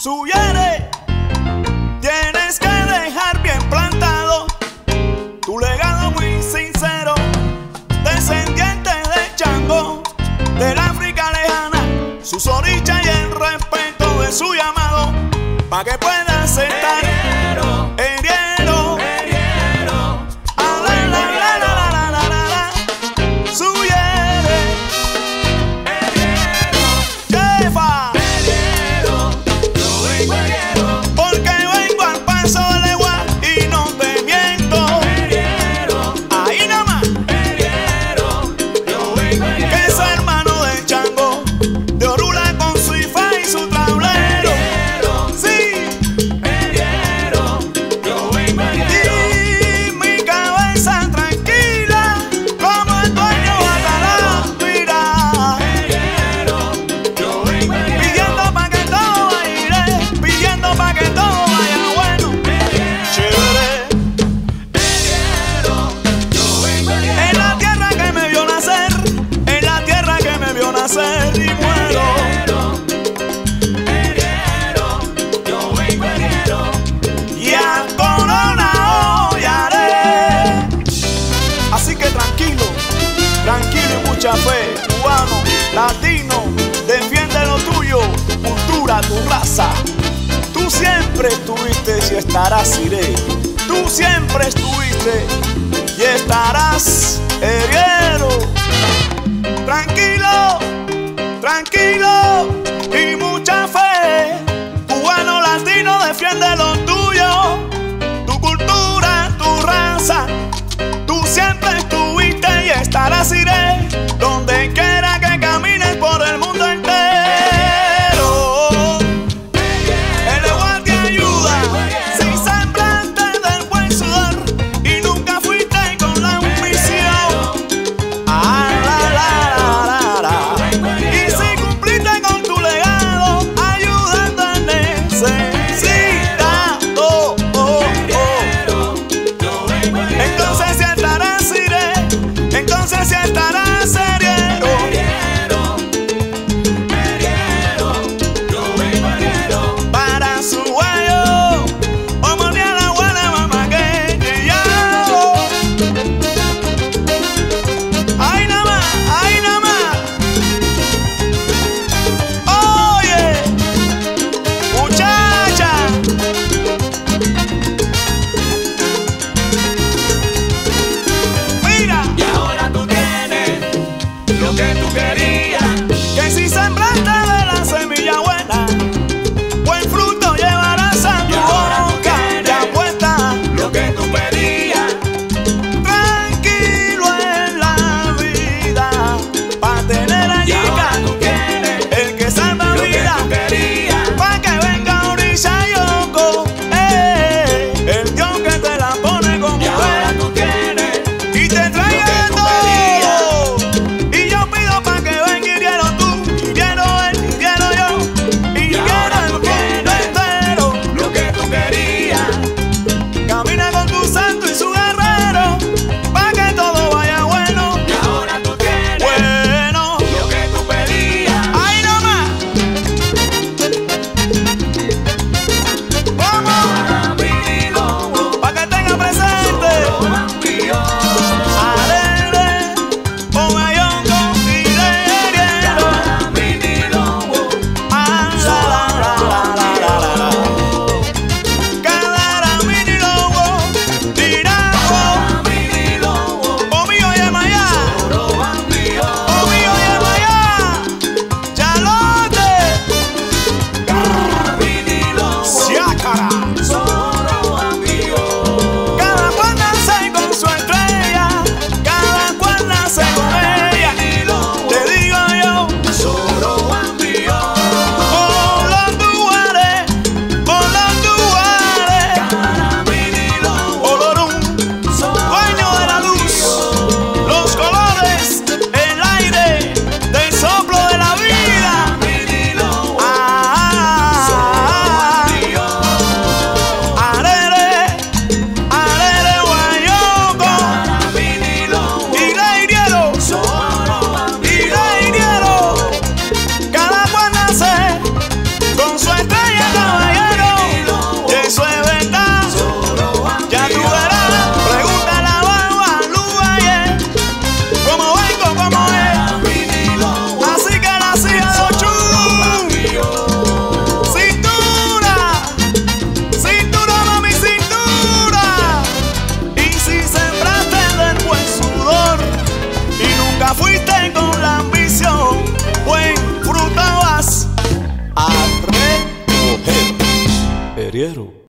Suyere, tienes que dejar bien plantado tu legado muy sincero, descendiente de Chango, del África lejana, sus orillas y el respeto de su llamado, para que puedas estar. Latino, defiende lo tuyo, cultura, tu raza. Tú siempre estuviste y estarás, iré. Tú siempre estuviste y estarás, herero. Tranquilo, tranquilo.